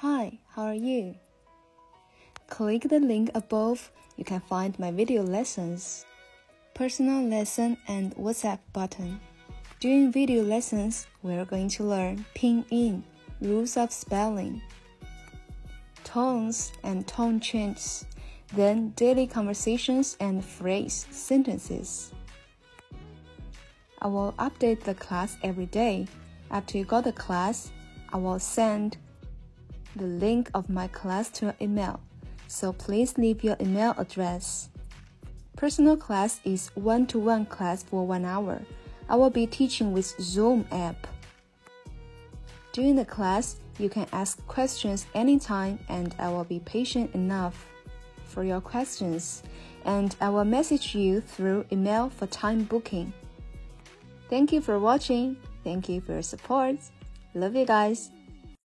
Hi, how are you? Click the link above, you can find my video lessons, personal lesson, and WhatsApp button. During video lessons, we're going to learn pinyin, rules of spelling, tones and tone changes, then daily conversations and phrase sentences. I will update the class every day. After you got the class, I will send the link of my class to your email. So please leave your email address. Personal class is one-to-one class for one hour. I will be teaching with Zoom app. During the class, you can ask questions anytime and I will be patient enough for your questions and I will message you through email for time booking. Thank you for watching. Thank you for your support. Love you guys.